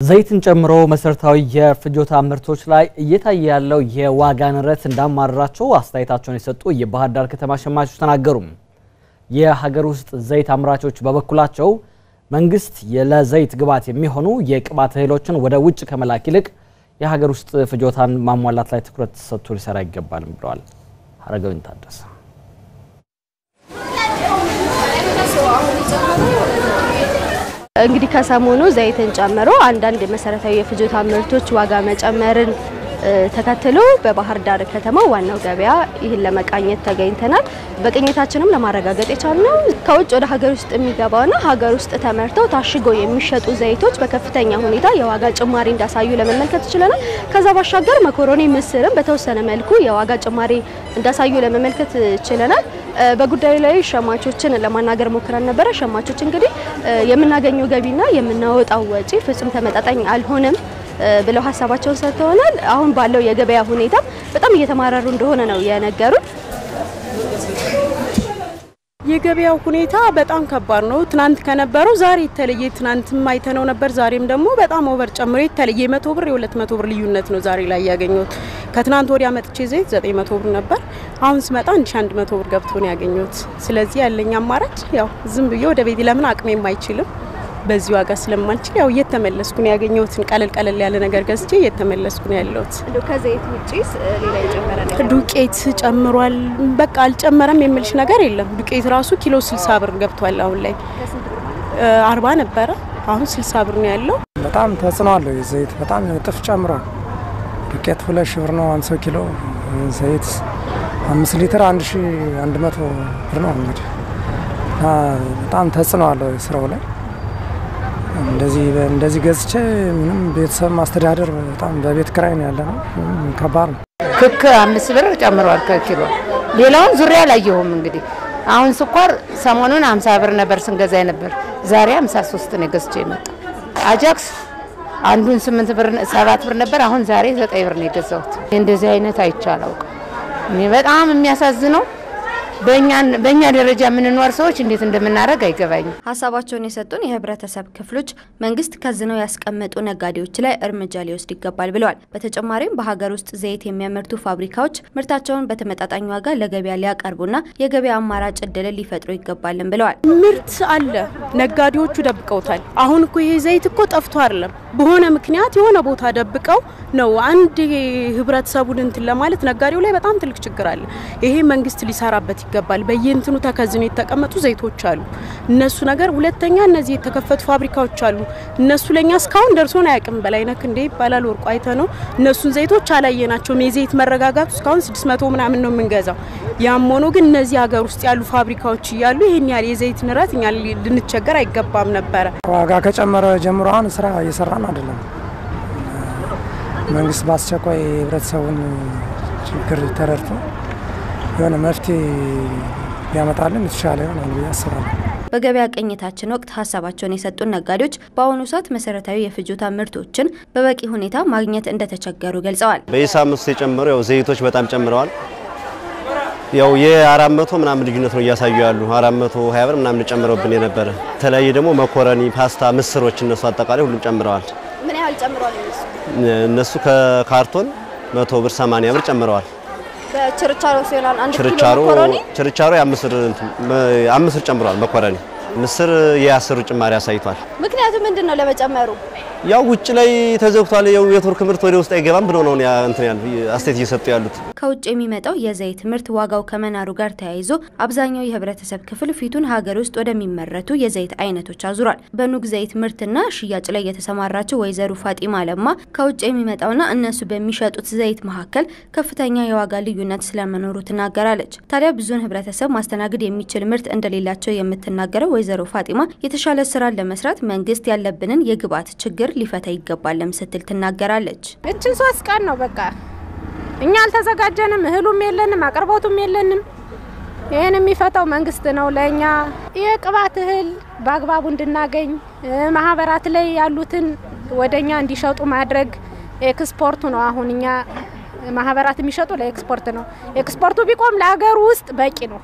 ዘይትን ጨምሮ መሰረታዊ የፍጆታ ምርቶች ላይ እየታየ ያለው የዋጋ ንረት እንዳማረራቸው አስተያየታቸውን የሰጡ የባህር ዳር ከተማ ሸማቾች ተናገሩ። የሀገር ውስጥ ዘይት አምራቾች በበኩላቸው መንግስት ለዘይት ግብዓት የሚሆኑ የቅባት እህሎችን ወደ ውጭ ከመላክ ይልቅ የሀገር ውስጥ ፍጆታን ማሟላት ላይ ትኩረት ሰጥቶ ሊሰራ ይገባልም ብለዋል። ሀረገዊን ታደሰ እንግዲህ ከሰሞኑ ዘይትን ጨምሮ አንዳንድ መሰረታዊ የፍጆታ ምርቶች ዋጋ መጨመርን ተከትሎ በባህር ዳር ከተማ ዋናው ገበያ ይህን ለመቃኘት ተገኝተናል። በቅኝታችንም ለማረጋገጥ የቻልነው ከውጭ ወደ ሀገር ውስጥ የሚገባውና ሀገር ውስጥ ተመርተው ታሽገው የሚሸጡ ዘይቶች በከፍተኛ ሁኔታ የዋጋ ጭማሪ እንዳሳዩ ለመመልከት ችለናል። ከዛ ባሻገር መኮሮኒ፣ ምስርም በተወሰነ መልኩ የዋጋ ጭማሪ እንዳሳዩ ለመመልከት ችለናል። በጉዳዩ ላይ ሸማቾችን ለማናገር ሞክረን ነበረ። ሸማቾች እንግዲህ የምናገኘው ገቢና የምናወጣው ወጪ ፍጹም ተመጣጣኝ አልሆነም ብለው ሀሳባቸውን ሰጥተውናል። አሁን ባለው የገበያ ሁኔታ በጣም እየተማረሩ እንደሆነ ነው የነገሩን። የገበያው ሁኔታ በጣም ከባድ ነው። ትናንት ከነበረው ዛሬ የተለየ ትናንትም አይተነው ነበር። ዛሬም ደግሞ በጣም over ጨምሮ የተለየ የመቶ ብር የሁለት መቶ ብር ልዩነት ነው ዛሬ ላይ ያገኘሁት። ከትናንት ወዲያ መጥቼ ዘይት ዘጠኝ መቶ ብር ነበር። አሁን ስመጣ አንድ ሺ አንድ መቶ ብር ገብቶ ነው ያገኘሁት። ስለዚህ ያለኝ አማራጭ ያው ዝም ብዬ ወደ ቤት ለምን አቅሜም አይችልም በዚህ ዋጋ ስለማልችል ያው እየተመለስኩ ነው ያገኘሁትን ቀለል ቀለል ያለ ነገር ገዝቼ እየተመለስኩ ነው ያለሁት። ከዘይት ውጪስ ሌላ የጨመረ ነገር? ዱቄት ጨምሯል። በቃ አልጨመረም የምልሽ ነገር የለም። ዱቄት ራሱ ኪሎ 60 ብር ገብቷል። አሁን ላይ አርባ ነበረ አሁን 60 ብር ነው ያለው። በጣም ተጽዕኖ አለው። ዘይት በጣም እጥፍ ጨምሯል። ዱቄት ሁለት ሺህ ብር ነው 50 ኪሎ ዘይት አምስት ሊትር አንድ ሺ አንድ መቶ ብር ነው እንግዲህ በጣም ተጽዕኖ አለው ስራው ላይ እንደዚህ እንደዚህ ገዝቼ ምንም ቤተሰብ ማስተዳደር በጣም በቤት ክራይ ነው ያለ ነው። ከባድ ነው። ክክ አምስት ብር ጨምሯል ከኪሎ። ሌላውን ዙሪያ አላየሁም። እንግዲህ አሁን ስኳር ሰሞኑን አምሳ ብር ነበር ስንገዛ ነበር። ዛሬ አምሳ ሶስት ነው ገዝቼ የመጣ አጃክስ አንዱን ስምንት ብር ሰባት ብር ነበር። አሁን ዛሬ ዘጠኝ ብር ነው የገዛሁት። እንደዚህ አይነት አይቼ አላውቅም። በጣም የሚያሳዝነው በእኛ ደረጃ የምንኖር ሰዎች እንዴት እንደምናደርግ አይገባኝም። ሀሳባቸውን የሰጡን የህብረተሰብ ክፍሎች መንግስት ከዝነው ያስቀመጡ ነጋዴዎች ላይ እርምጃ ሊወስድ ይገባል ብለዋል። በተጨማሪም በሀገር ውስጥ ዘይት የሚያመርቱ ፋብሪካዎች ምርታቸውን በተመጣጣኝ ዋጋ ለገበያ ሊያቀርቡና የገበያ አማራጭ እድልን ሊፈጥሩ ይገባልን ብለዋል። ምርት አለ፣ ነጋዴዎቹ ደብቀውታል። አሁን እኮ ይሄ ዘይት እኮ ጠፍቶ አይደለም፣ በሆነ ምክንያት የሆነ ቦታ ደብቀው ነው አንድ ህብረተሰቡን እንትን ለማለት ነጋዴው ላይ በጣም ትልቅ ችግር አለ። ይሄ መንግስት ሊሰራበት ይገባል። በየእንትኑ ተከዝነው የተቀመጡ ዘይቶች አሉ። እነሱ ነገር ሁለተኛ እነዚህ የተከፈቱ ፋብሪካዎች አሉ። እነሱ ለኛ እስካሁን ደርሶን አያውቅም። በላይነክ እንዴ ይባላል ወርቁ አይተ ነው። እነሱን ዘይቶች አላየናቸውም። የዘይት መረጋጋቱ እስካሁን 600 ምናምን ነው የምንገዛው። ያም ሆኖ ግን እነዚህ ሀገር ውስጥ ያሉ ፋብሪካዎች እያሉ ይህን ያህል የዘይት ንረት እኛ ልንቸገር አይገባም ነበረ። ዋጋ ከጨመረ ጀምሮ አሁን ስራ እየሰራን አይደለም። መንግስት በአስቸኳይ የህብረተሰቡን ችግር ተረድቶ የሆነ መፍትሄ ሊያመጣልን የተሻለ ይሆናል ብዬ አስባለሁ። በገበያ ቅኝታችን ወቅት ሀሳባቸውን የሰጡን ነጋዴዎች በአሁኑ ሰዓት መሰረታዊ የፍጆታ ምርቶችን በበቂ ሁኔታ ማግኘት እንደተቸገሩ ገልጸዋል። በየሳምንቱ የጨመሩ ያው ዘይቶች በጣም ጨምረዋል። ያው የአራት መቶ ምናምን ልዩነት ነው እያሳዩ ያሉ አራት መቶ ሀያ ብር ምናምን ጨምረውብን የነበረ የተለያየ ደግሞ መኮረኒ፣ ፓስታ፣ ምስሮች እነሱ አጠቃላይ ሁሉም ጨምረዋል። ምን ያህል ጨምረዋል? እነሱ ከካርቶን መቶ ብር ሰማንያ ብር ጨምረዋል። በችርቻሮ ሲሆናል አንድ ችርቻሮ ችርቻሮ የአምስት ብር ጨምረዋል። መኮረኒ ምስር የአስሩ ጭማሪ አሳይቷል። ምክንያቱ ምንድን ነው ለመጨመሩ? ያው ውጭ ላይ ተዘግቷል። የቱርክ ምርት ወደ ውስጥ አይገባም ብሎ ነው እንትን ያሉ አስተያየት እየሰጡ ያሉት። ከውጭ የሚመጣው የዘይት ምርት ዋጋው ከመናሩ ጋር ተያይዞ አብዛኛው የህብረተሰብ ክፍል ፊቱን ሀገር ውስጥ ወደሚመረቱ የዘይት አይነቶች አዙሯል። በኑግ ዘይት ምርትና ሽያጭ ላይ የተሰማራችው ወይዘሮ ፋጢማ ለማ ከውጭ የሚመጣውና እነሱ በሚሸጡት ዘይት መካከል ከፍተኛ የዋጋ ልዩነት ስለመኖሩ ትናገራለች። ታዲያ ብዙን ህብረተሰብ ማስተናገድ የሚችል ምርት እንደሌላቸው የምትናገረው ወይዘሮ ፋጢማ የተሻለ ስራን ለመስራት መንግስት ያለብንን የግብዓት ችግር ሊፈታ ይገባልም ስትል ትናገራለች። እችን ሶስት ቀን ነው በቃ እኛ አልተዘጋጀንም፣ እህሉም የለንም፣ አቅርቦቱም የለንም። ይህን የሚፈታው መንግስት ነው። ለእኛ የቅባት እህል በአግባቡ እንድናገኝ ማህበራት ላይ ያሉትን ወደኛ እንዲሸጡ ማድረግ ኤክስፖርቱ ነው። አሁን እኛ ማህበራት የሚሸጡ ለኤክስፖርት ነው። ኤክስፖርቱ ቢቆም ለሀገሩ ውስጥ በቂ ነው።